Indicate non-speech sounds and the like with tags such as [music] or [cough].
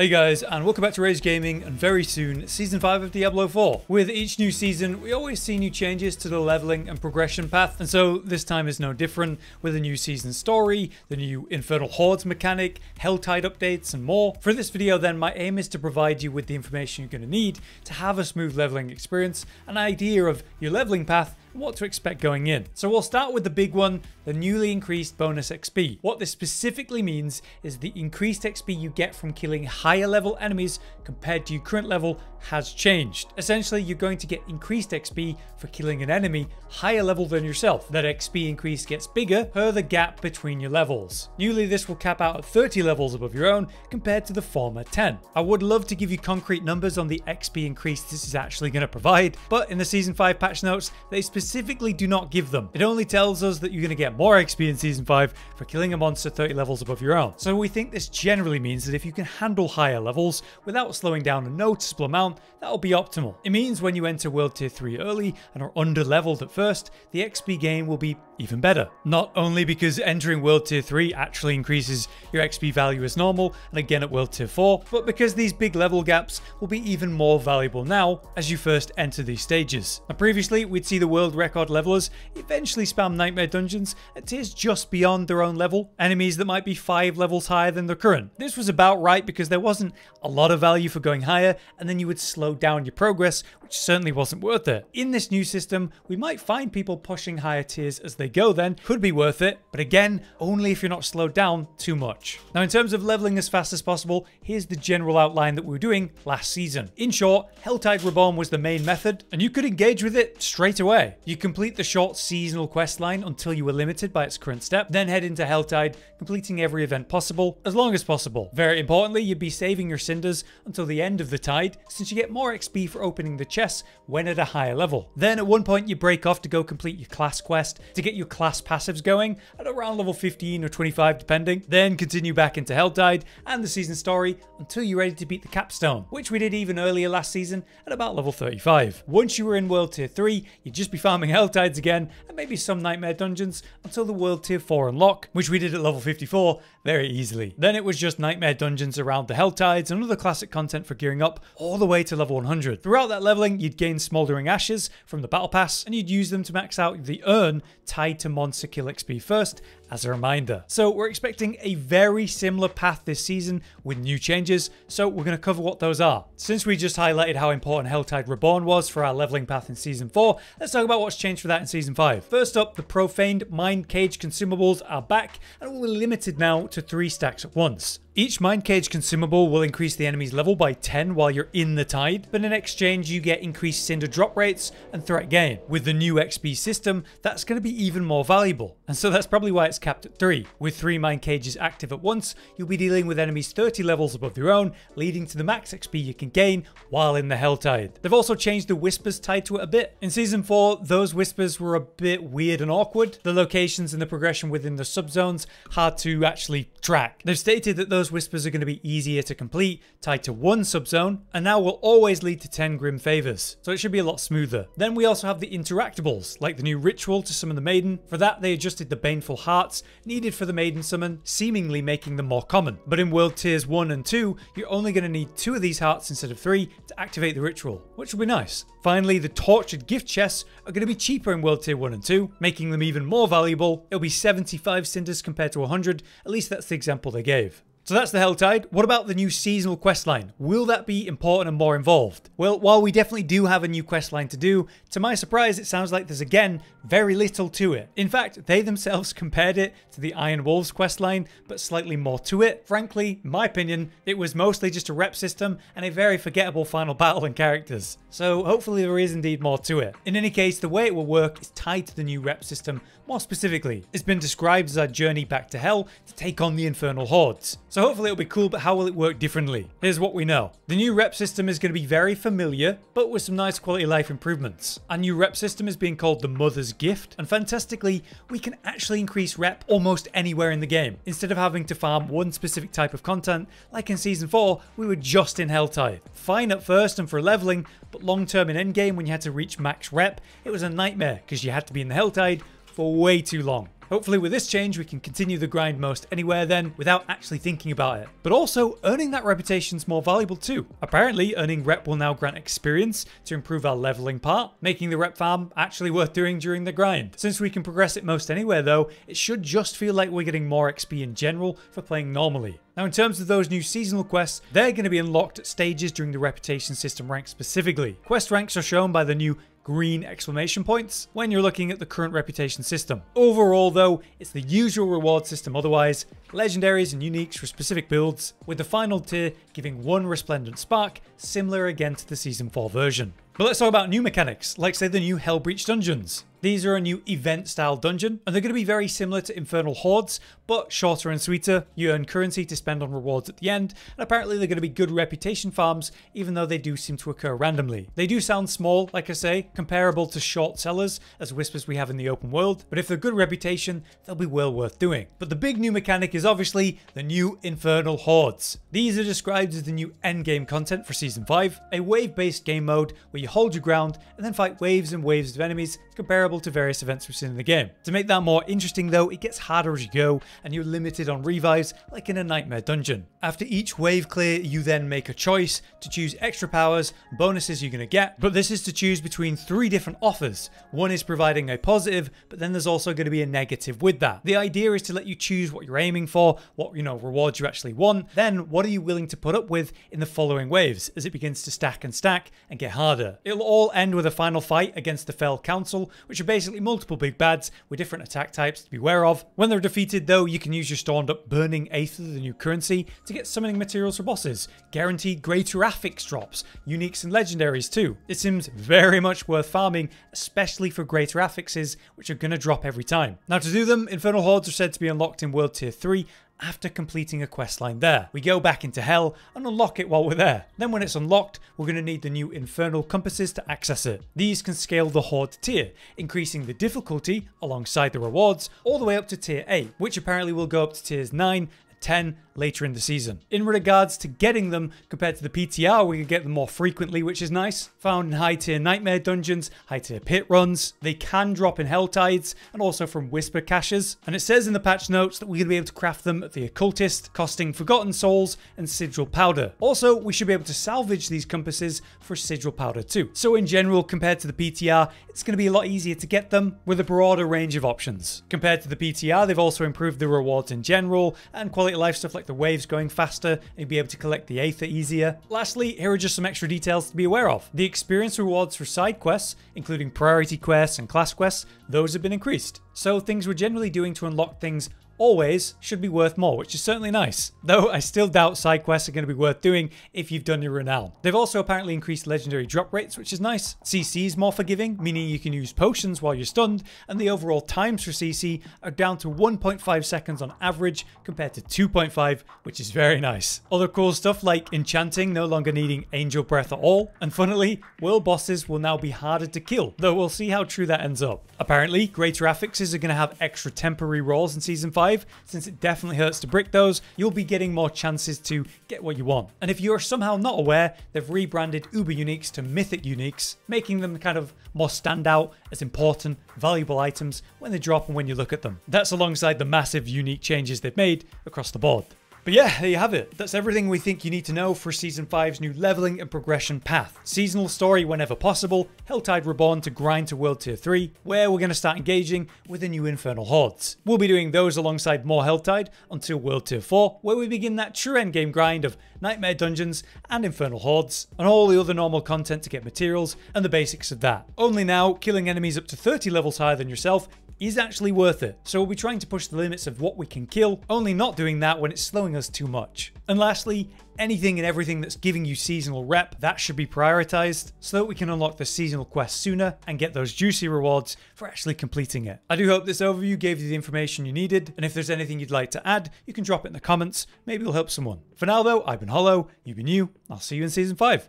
Hey guys, and welcome back to Rage Gaming, and very soon, Season 5 of Diablo 4. With each new season, we always see new changes to the leveling and progression path, and so this time is no different, with a new season story, the new Infernal Hordes mechanic, Helltide updates, and more. For this video then, my aim is to provide you with the information you're going to need to have a smooth leveling experience, an idea of your leveling path, what to expect going in. So we'll start with the big one, the newly increased bonus XP. What this specifically means is the increased XP you get from killing higher level enemies compared to your current level has changed. Essentially, you're going to get increased XP for killing an enemy higher level than yourself. That XP increase gets bigger per the gap between your levels. Newly, this will cap out at 30 levels above your own compared to the former 10. I would love to give you concrete numbers on the XP increase this is actually going to provide, but in the Season 5 patch notes, they specifically do not give them. It only tells us that you're going to get more XP in Season 5 for killing a monster 30 levels above your own. So we think this generally means that if you can handle higher levels without slowing down a noticeable amount, that'll be optimal. It means when you enter World Tier 3 early and are under leveled at first, the XP gain will be even better. Not only because entering World Tier 3 actually increases your XP value as normal and again at World Tier 4, but because these big level gaps will be even more valuable now as you first enter these stages. Now previously we'd see the world record levelers eventually spam Nightmare Dungeons at tiers just beyond their own level, enemies that might be 5 levels higher than the current. This was about right because there wasn't a lot of value for going higher and then you would slow down your progress, which certainly wasn't worth it. In this new system, we might find people pushing higher tiers as they go then, could be worth it, but again, only if you're not slowed down too much. Now in terms of leveling as fast as possible, here's the general outline that we were doing last season. In short, Helltide Reborn was the main method, and you could engage with it straight away. You complete the short seasonal quest line until you are limited by its current step, then head into Helltide, completing every event possible, as long as possible. Very importantly, you'd be saving your cinders until the end of the tide, since you get more XP for opening the chests when at a higher level. Then at one point you break off to go complete your class quest to get your class passives going at around level 15 or 25 depending. Then continue back into Helltide and the season story until you're ready to beat the capstone, which we did even earlier last season at about level 35. Once you were in World Tier 3, you'd just be farming Helltides again and maybe some Nightmare Dungeons until the World Tier 4 unlock, which we did at level 54 very easily. Then it was just Nightmare Dungeons around the Helltides and other classic content for gearing up all the way to level 100. Throughout that leveling, you'd gain Smoldering Ashes from the Battle Pass and you'd use them to max out the urn tied to monster kill XP first as a reminder. So we're expecting a very similar path this season with new changes, so we're going to cover what those are. Since we just highlighted how important Helltide Reborn was for our leveling path in Season 4, let's talk about what's changed for that in Season 5. First up, the Profaned Mind Cage consumables are back and be limited now to 3 stacks at once. Each Mind Cage consumable will increase the enemy's level by 10 while you're in the tide, but in exchange you get increased Cinder drop rates and threat gain. With the new XP system, that's going to be even more valuable, and so that's probably why it's capped at 3. With 3 Mind Cages active at once, you'll be dealing with enemies 30 levels above your own, leading to the max XP you can gain while in the Helltide. They've also changed the Whispers tied to it a bit. In Season 4, those Whispers were a bit weird and awkward. The locations and the progression within the subzones hard to actually track. They've stated that those whispers are going to be easier to complete, tied to one subzone, and now will always lead to 10 Grim Favors, so it should be a lot smoother. Then we also have the interactables, like the new ritual to summon the Maiden. For that, they adjusted the Baneful Hearts needed for the Maiden summon, seemingly making them more common. But in World Tiers 1 and 2, you're only going to need two of these hearts instead of three to activate the ritual, which will be nice. Finally, the tortured gift chests are going to be cheaper in World Tier 1 and 2, making them even more valuable. It'll be 75 cinders compared to 100, at least that's the example they gave. So that's the Helltide. What about the new seasonal questline? Will that be important and more involved? Well, while we definitely do have a new questline to do, to my surprise, it sounds like there's again very little to it. In fact, they themselves [laughs] compared it to the Iron Wolves questline, but slightly more to it. Frankly, in my opinion, it was mostly just a rep system and a very forgettable final [laughs] battle and characters. So hopefully there is indeed more to it. In any case, the way it will work is tied to the new rep system more specifically. It's been described as our journey back to hell to take on the infernal hordes. So hopefully it'll be cool, but how will it work differently? Here's what we know. The new rep system is going to be very familiar, but with some nice quality of life improvements. Our new rep system is being called the Mother's Gift, and fantastically, we can actually increase rep almost anywhere in the game. Instead of having to farm one specific type of content, like in Season 4, we were just in Helltide. Fine at first and for leveling, but long term in endgame when you had to reach max rep, it was a nightmare because you had to be in the Helltide for way too long. Hopefully with this change we can continue the grind most anywhere then without actually thinking about it. But also earning that reputation is more valuable too. Apparently earning rep will now grant experience to improve our leveling part, making the rep farm actually worth doing during the grind. Since we can progress it most anywhere though, it should just feel like we're getting more XP in general for playing normally. Now in terms of those new seasonal quests, they're going to be unlocked at stages during the reputation system rank specifically. Quest ranks are shown by the new green exclamation points when you're looking at the current reputation system. Overall though, it's the usual reward system otherwise, legendaries and uniques for specific builds, with the final tier giving one resplendent spark, similar again to the season 4 version. But let's talk about new mechanics, like say the new Hellbreach dungeons. These are a new event style dungeon, and they're going to be very similar to Infernal Hordes, but shorter and sweeter. You earn currency to spend on rewards at the end, and apparently they're going to be good reputation farms, even though they do seem to occur randomly. They do sound small, like I say, comparable to short cellars, as whispers we have in the open world, but if they're good reputation, they'll be well worth doing. But the big new mechanic is obviously the new Infernal Hordes. These are described as the new endgame content for Season 5, a wave-based game mode where you hold your ground and then fight waves and waves of enemies comparable comparable to various events we've seen in the game. To make that more interesting though, it gets harder as you go and you're limited on revives like in a nightmare dungeon. After each wave clear, you then make a choice to choose extra powers, bonuses you're going to get, but this is to choose between three different offers. One is providing a positive, but then there's also going to be a negative with that. The idea is to let you choose what you're aiming for, what you know rewards you actually want, then what are you willing to put up with in the following waves as it begins to stack and stack and get harder. It'll all end with a final fight against the Fell Council, which which are basically multiple big bads with different attack types to be aware of. When they're defeated though, you can use your stored up Burning Aether, the new currency, to get summoning materials for bosses, guaranteed greater affix drops, uniques and legendaries too. It seems very much worth farming, especially for greater affixes, which are going to drop every time. Now to do them, Infernal Hordes are said to be unlocked in World Tier 3, after completing a questline there. We go back into hell and unlock it while we're there. Then when it's unlocked, we're going to need the new infernal compasses to access it. These can scale the horde tier, increasing the difficulty alongside the rewards all the way up to tier 8, which apparently will go up to tiers 9 10 later in the season. In regards to getting them, compared to the PTR, we can get them more frequently, which is nice. Found in high tier nightmare dungeons, high tier pit runs. They can drop in hell tides and also from whisper caches. And it says in the patch notes that we're going to be able to craft them at the occultist, costing forgotten souls and sigil powder. Also, we should be able to salvage these compasses for sigil powder too. So in general, compared to the PTR, it's going to be a lot easier to get them with a broader range of options. Compared to the PTR, they've also improved the rewards in general and quality life stuff like the waves going faster and be able to collect the Aether easier. Lastly, here are just some extra details to be aware of. The experience rewards for side quests, including priority quests and class quests, those have been increased. So things we're generally doing to unlock things always should be worth more, which is certainly nice. Though I still doubt side quests are going to be worth doing if you've done your renown. They've also apparently increased legendary drop rates, which is nice. CC is more forgiving, meaning you can use potions while you're stunned, and the overall times for CC are down to 1.5 seconds on average compared to 2.5, which is very nice. Other cool stuff like enchanting no longer needing angel breath at all, and funnily, world bosses will now be harder to kill, though we'll see how true that ends up. Apparently, greater affixes are going to have extra temporary rolls in Season 5, 5, since it definitely hurts to brick those, you'll be getting more chances to get what you want. And if you're somehow not aware, they've rebranded Uber Uniques to Mythic Uniques, making them kind of more stand out as important, valuable items when they drop and when you look at them. That's alongside the massive unique changes they've made across the board. But yeah, there you have it. That's everything we think you need to know for Season 5's new leveling and progression path. Seasonal story whenever possible, Helltide Reborn to grind to World Tier 3, where we're going to start engaging with the new Infernal Hordes. We'll be doing those alongside more Helltide until World Tier 4, where we begin that true endgame grind of Nightmare Dungeons and Infernal Hordes, and all the other normal content to get materials and the basics of that. Only now, killing enemies up to 30 levels higher than yourself is actually worth it. So we'll be trying to push the limits of what we can kill, only not doing that when it's slowing us too much. And lastly, anything and everything that's giving you seasonal rep, that should be prioritized so that we can unlock the seasonal quest sooner and get those juicy rewards for actually completing it. I do hope this overview gave you the information you needed, and if there's anything you'd like to add, you can drop it in the comments, maybe it'll help someone. For now though, I've been Hollow, you've been you, I'll see you in Season 5.